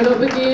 Also wirklich